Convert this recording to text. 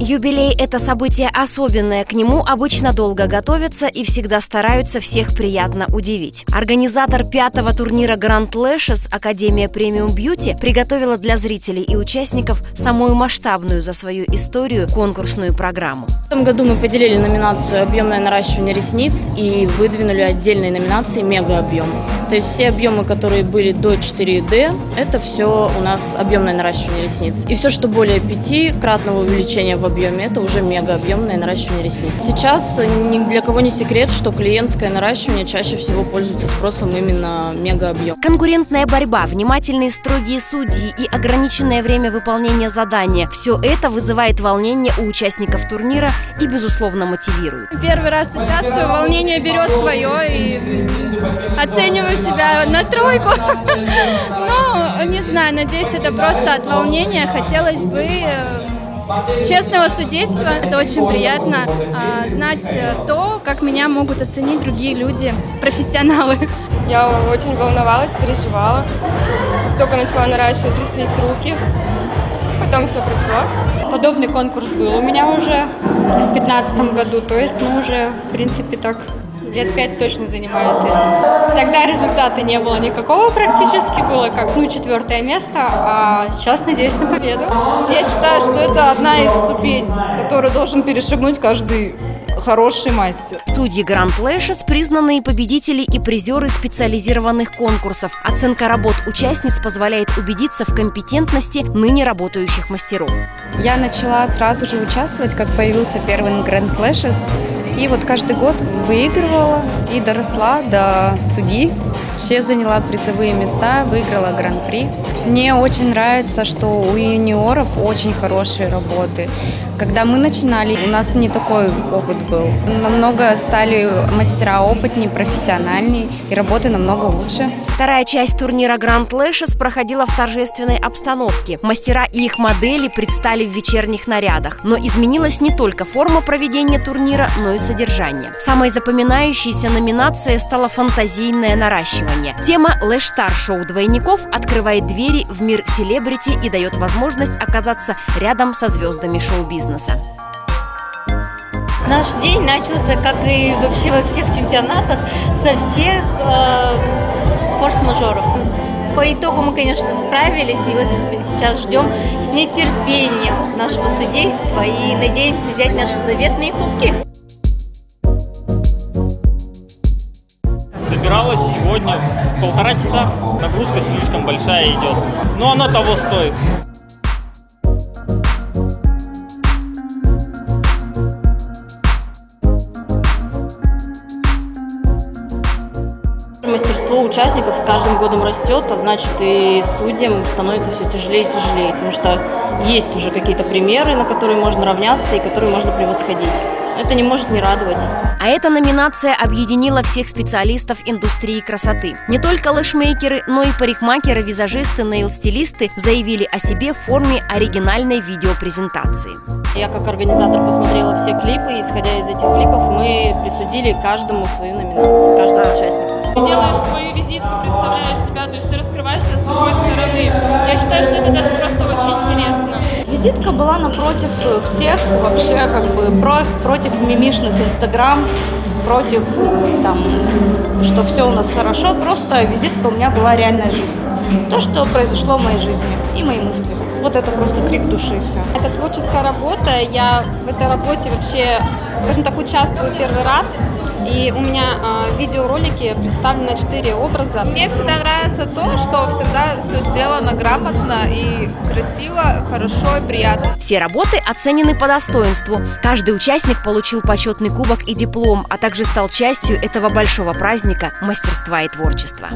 Юбилей – это событие особенное, к нему обычно долго готовятся и всегда стараются всех приятно удивить. Организатор пятого турнира Grand Lashes Академия Премиум Бьюти приготовила для зрителей и участников самую масштабную за свою историю конкурсную программу. В этом году мы поделили номинацию «Объемное наращивание ресниц» и выдвинули отдельные номинации «Мега объем». То есть все объемы, которые были до 4D, это все у нас объемное наращивание ресниц. И все, что более пятикратного увеличения в объеме, это уже мега объемное наращивание ресниц. Сейчас ни для кого не секрет, что клиентское наращивание чаще всего пользуется спросом именно мега объем. Конкурентная борьба, внимательные строгие судьи и ограниченное время выполнения задания – все это вызывает волнение у участников турнира и, безусловно, мотивирует. Первый раз участвую, волнение берет свое и оцениваю себя на тройку. Ну, не знаю, надеюсь, это просто от волнения. Хотелось бы э, честного судейства. Это очень приятно а, знать э, то, как меня могут оценить другие люди, профессионалы. Я очень волновалась, переживала. Только начала наращивать, тряслись руки. Потом все прошло. Подобный конкурс был у меня уже в 2015 году, то есть мы уже, в принципе, так лет пять точно занимаюсь этим. Тогда результата не было никакого практически, было как, ну, четвертое место, а сейчас надеюсь на победу. Я считаю, что это одна из ступеней, которую должен перешагнуть каждый хороший мастер. Судьи Гранд Лэшес – признанные победители и призеры специализированных конкурсов. Оценка работ участниц позволяет убедиться в компетентности ныне работающих мастеров. Я начала сразу же участвовать, как появился первый Гранд Лэшес. И вот каждый год выигрывала и доросла до судьи. Все заняла призовые места, выиграла гран-при. Мне очень нравится, что у юниоров очень хорошие работы. Когда мы начинали, у нас не такой опыт был. Намного стали мастера опытнее, профессиональнее, и работы намного лучше. Вторая часть турнира Grand Lashes проходила в торжественной обстановке. Мастера и их модели предстали в вечерних нарядах. Но изменилась не только форма проведения турнира, но и содержание. Самой запоминающейся номинацией стала фантазийное наращивание. Тема Лэш Стар шоу двойников открывает двери в мир селебрити и дает возможность оказаться рядом со звездами шоу-бизнеса бизнеса. Наш день начался, как и вообще во всех чемпионатах, со всех э, форс-мажоров. По итогу мы, конечно, справились, и вот сейчас ждем с нетерпением нашего судейства и надеемся взять наши заветные кубки. Забиралась сегодня полтора часа, нагрузка слишком большая идет, но оно того стоит. Мастерство участников с каждым годом растет, а значит и судьям становится все тяжелее и тяжелее, потому что есть уже какие-то примеры, на которые можно равняться и которые можно превосходить. Это не может не радовать. А эта номинация объединила всех специалистов индустрии красоты. Не только лэшмейкеры, но и парикмахеры, визажисты, нейл-стилисты заявили о себе в форме оригинальной видеопрезентации. Я как организатор посмотрела все клипы, и исходя из этих клипов мы присудили каждому свою номинацию, каждому участнику. Визитка была напротив всех, вообще как бы про, против мимишных инстаграм, против э, там, что все у нас хорошо, просто визитка у меня была реальная жизнь. То, что произошло в моей жизни и мои мысли. Вот это просто крик души и все. Это творческая работа, я в этой работе вообще, скажем так, участвую первый раз. И у меня э, видеоролики представлены четыре образа. Мне всегда нравится то, что всегда все сделано грамотно и красиво, хорошо и приятно. Все работы оценены по достоинству. Каждый участник получил почетный кубок и диплом, а также стал частью этого большого праздника мастерства и творчества.